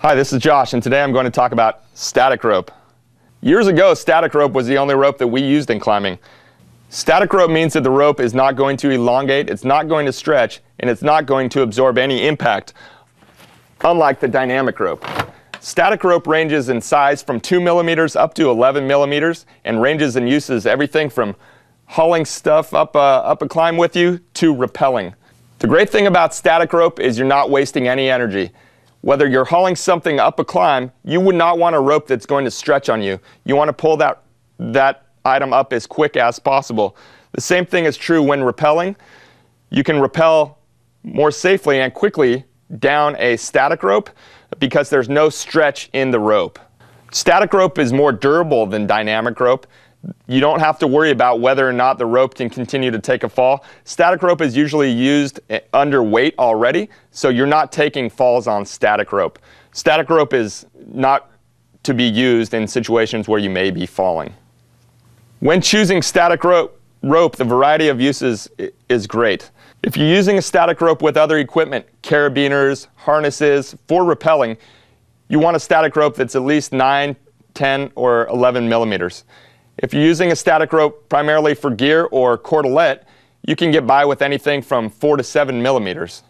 Hi, this is Josh, and today I'm going to talk about static rope. Years ago, static rope was the only rope that we used in climbing. Static rope means that the rope is not going to elongate, it's not going to stretch, and it's not going to absorb any impact, unlike the dynamic rope. Static rope ranges in size from 2 millimeters up to 11 millimeters and ranges in uses everything from hauling stuff up a, up a climb with you to rappelling. The great thing about static rope is you're not wasting any energy. Whether you're hauling something up a climb, you would not want a rope that's going to stretch on you. You want to pull that, that item up as quick as possible. The same thing is true when rappelling. You can rappel more safely and quickly down a static rope because there's no stretch in the rope. Static rope is more durable than dynamic rope you don't have to worry about whether or not the rope can continue to take a fall. Static rope is usually used under weight already, so you're not taking falls on static rope. Static rope is not to be used in situations where you may be falling. When choosing static rope, rope the variety of uses is great. If you're using a static rope with other equipment, carabiners, harnesses, for rappelling, you want a static rope that's at least 9, 10, or 11 millimeters. If you're using a static rope primarily for gear or cordelette, you can get by with anything from 4 to 7 millimeters.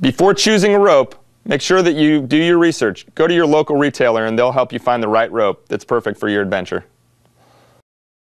Before choosing a rope, make sure that you do your research. Go to your local retailer and they'll help you find the right rope that's perfect for your adventure.